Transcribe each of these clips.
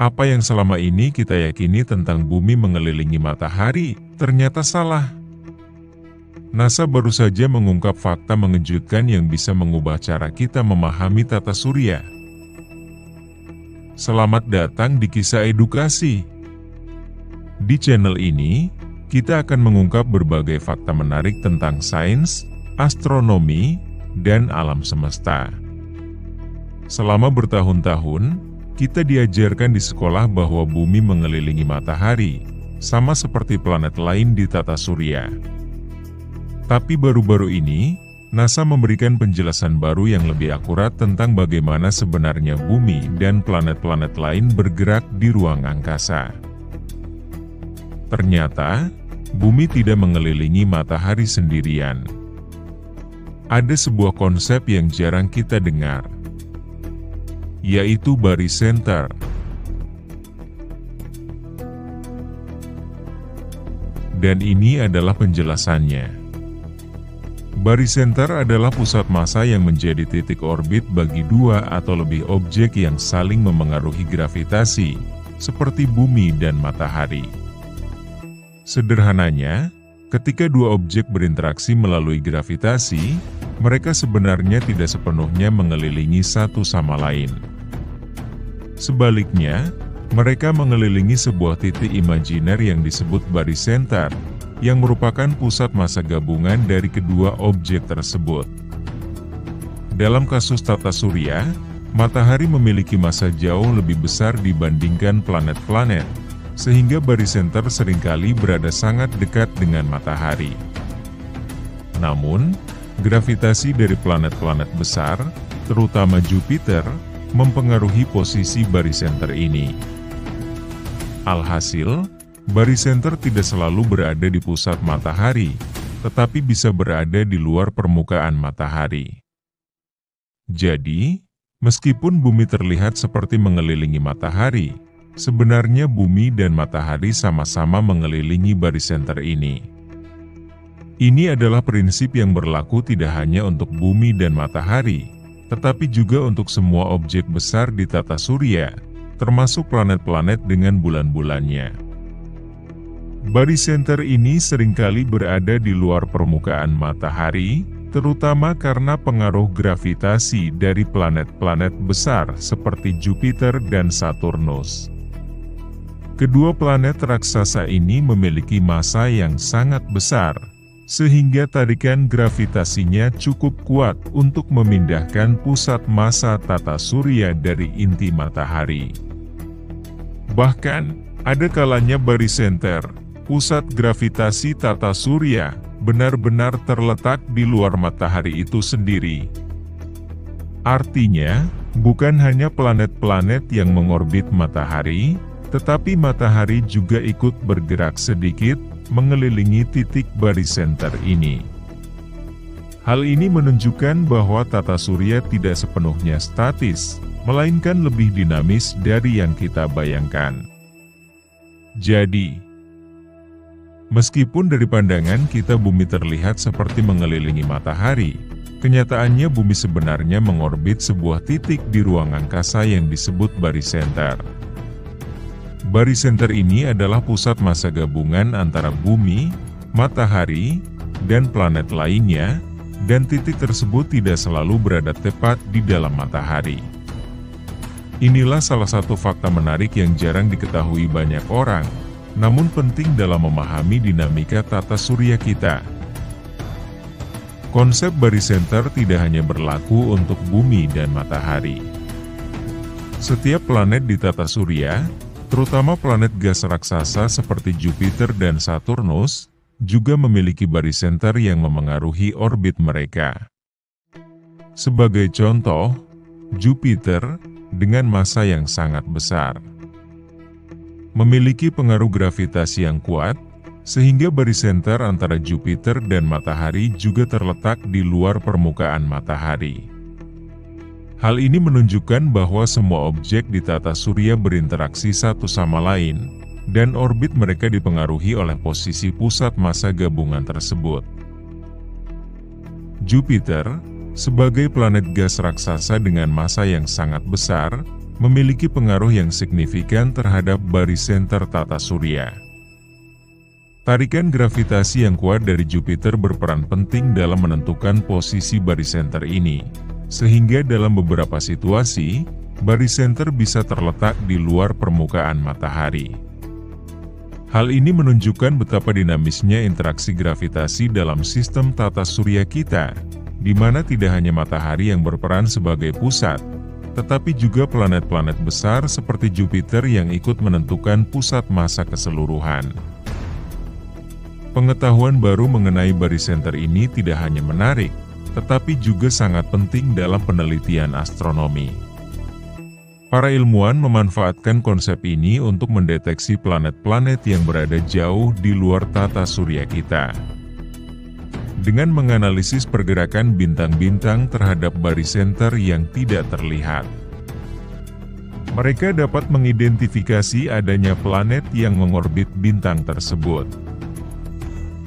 Apa yang selama ini kita yakini tentang bumi mengelilingi matahari ternyata salah. NASA baru saja mengungkap fakta mengejutkan yang bisa mengubah cara kita memahami tata surya. Selamat datang di kisah edukasi. Di channel ini, kita akan mengungkap berbagai fakta menarik tentang sains, astronomi, dan alam semesta. Selama bertahun-tahun, kita diajarkan di sekolah bahwa bumi mengelilingi matahari, sama seperti planet lain di tata surya. Tapi baru-baru ini, NASA memberikan penjelasan baru yang lebih akurat tentang bagaimana sebenarnya bumi dan planet-planet lain bergerak di ruang angkasa. Ternyata, bumi tidak mengelilingi matahari sendirian. Ada sebuah konsep yang jarang kita dengar – yaitu barycenter. Dan ini adalah penjelasannya. Barycenter adalah pusat massa yang menjadi titik orbit bagi dua atau lebih objek yang saling memengaruhi gravitasi, seperti bumi dan matahari. Sederhananya, ketika dua objek berinteraksi melalui gravitasi, mereka sebenarnya tidak sepenuhnya mengelilingi satu sama lain. Sebaliknya, mereka mengelilingi sebuah titik imajiner yang disebut barycenter, yang merupakan pusat massa gabungan dari kedua objek tersebut. Dalam kasus tata surya, matahari memiliki massa jauh lebih besar dibandingkan planet-planet, sehingga barycenter sering kali berada sangat dekat dengan matahari. Namun, Gravitasi dari planet-planet besar, terutama Jupiter, mempengaruhi posisi barycenter ini. Alhasil, barycenter tidak selalu berada di pusat matahari, tetapi bisa berada di luar permukaan matahari. Jadi, meskipun bumi terlihat seperti mengelilingi matahari, sebenarnya bumi dan matahari sama-sama mengelilingi barycenter ini. Ini adalah prinsip yang berlaku tidak hanya untuk bumi dan matahari, tetapi juga untuk semua objek besar di tata surya, termasuk planet-planet dengan bulan-bulannya. Barycenter ini sering kali berada di luar permukaan matahari, terutama karena pengaruh gravitasi dari planet-planet besar seperti Jupiter dan Saturnus. Kedua planet raksasa ini memiliki massa yang sangat besar, sehingga tarikan gravitasinya cukup kuat untuk memindahkan pusat massa tata surya dari inti matahari. Bahkan, ada kalanya barycenter, pusat gravitasi tata surya, benar-benar terletak di luar matahari itu sendiri. Artinya, bukan hanya planet-planet yang mengorbit matahari, tetapi matahari juga ikut bergerak sedikit mengelilingi titik barycenter ini. Hal ini menunjukkan bahwa tata surya tidak sepenuhnya statis, melainkan lebih dinamis dari yang kita bayangkan. Jadi, meskipun dari pandangan kita bumi terlihat seperti mengelilingi matahari, kenyataannya bumi sebenarnya mengorbit sebuah titik di ruang angkasa yang disebut barycenter. Barycenter ini adalah pusat massa gabungan antara bumi, matahari, dan planet lainnya, dan titik tersebut tidak selalu berada tepat di dalam matahari. Inilah salah satu fakta menarik yang jarang diketahui banyak orang, namun penting dalam memahami dinamika tata surya kita. Konsep barycenter tidak hanya berlaku untuk bumi dan matahari. Setiap planet di tata surya terutama planet gas raksasa seperti Jupiter dan Saturnus, juga memiliki barycenter yang memengaruhi orbit mereka. Sebagai contoh, Jupiter dengan massa yang sangat besar memiliki pengaruh gravitasi yang kuat, sehingga barycenter antara Jupiter dan matahari juga terletak di luar permukaan matahari. Hal ini menunjukkan bahwa semua objek di tata surya berinteraksi satu sama lain, dan orbit mereka dipengaruhi oleh posisi pusat massa gabungan tersebut. Jupiter, sebagai planet gas raksasa dengan massa yang sangat besar, memiliki pengaruh yang signifikan terhadap barisenter tata surya. Tarikan gravitasi yang kuat dari Jupiter berperan penting dalam menentukan posisi barisenter ini, sehingga dalam beberapa situasi, barisenter bisa terletak di luar permukaan matahari. Hal ini menunjukkan betapa dinamisnya interaksi gravitasi dalam sistem tata surya kita, di mana tidak hanya matahari yang berperan sebagai pusat, tetapi juga planet-planet besar seperti Jupiter yang ikut menentukan pusat massa keseluruhan. Pengetahuan baru mengenai barisenter ini tidak hanya menarik, tetapi juga sangat penting dalam penelitian astronomi. Para ilmuwan memanfaatkan konsep ini untuk mendeteksi planet-planet yang berada jauh di luar tata surya kita. Dengan menganalisis pergerakan bintang-bintang terhadap barisenter yang tidak terlihat. Mereka dapat mengidentifikasi adanya planet yang mengorbit bintang tersebut.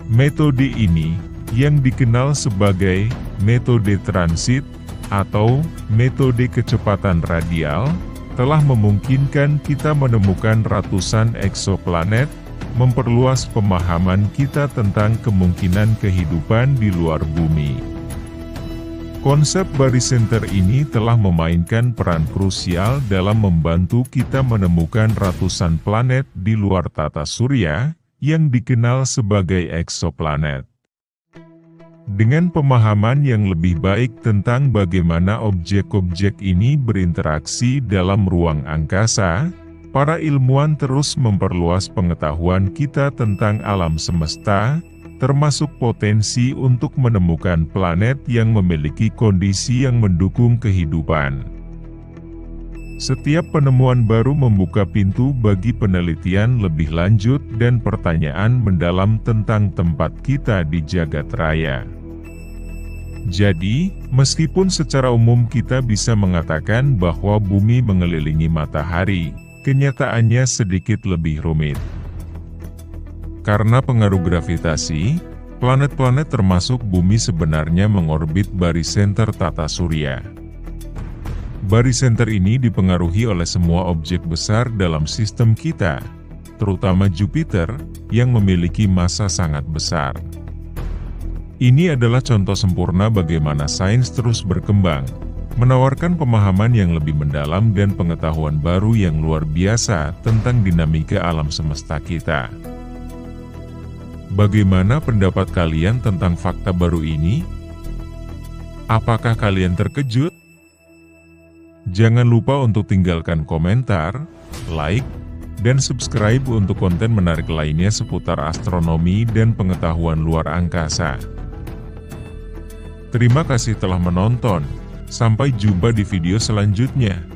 Metode ini, yang dikenal sebagai metode transit atau metode kecepatan radial, telah memungkinkan kita menemukan ratusan eksoplanet, memperluas pemahaman kita tentang kemungkinan kehidupan di luar bumi. Konsep barisenter ini telah memainkan peran krusial dalam membantu kita menemukan ratusan planet di luar tata surya, yang dikenal sebagai eksoplanet. Dengan pemahaman yang lebih baik tentang bagaimana objek-objek ini berinteraksi dalam ruang angkasa, para ilmuwan terus memperluas pengetahuan kita tentang alam semesta, termasuk potensi untuk menemukan planet yang memiliki kondisi yang mendukung kehidupan. Setiap penemuan baru membuka pintu bagi penelitian lebih lanjut dan pertanyaan mendalam tentang tempat kita di jagat raya. Jadi, meskipun secara umum kita bisa mengatakan bahwa bumi mengelilingi matahari, kenyataannya sedikit lebih rumit. Karena pengaruh gravitasi, planet-planet termasuk bumi sebenarnya mengorbit barisenter tata surya. Barisenter ini dipengaruhi oleh semua objek besar dalam sistem kita, terutama Jupiter, yang memiliki massa sangat besar. Ini adalah contoh sempurna bagaimana sains terus berkembang, menawarkan pemahaman yang lebih mendalam dan pengetahuan baru yang luar biasa tentang dinamika alam semesta kita. Bagaimana pendapat kalian tentang fakta baru ini? Apakah kalian terkejut? Jangan lupa untuk tinggalkan komentar, like, dan subscribe untuk konten menarik lainnya seputar astronomi dan pengetahuan luar angkasa. Terima kasih telah menonton. Sampai jumpa di video selanjutnya.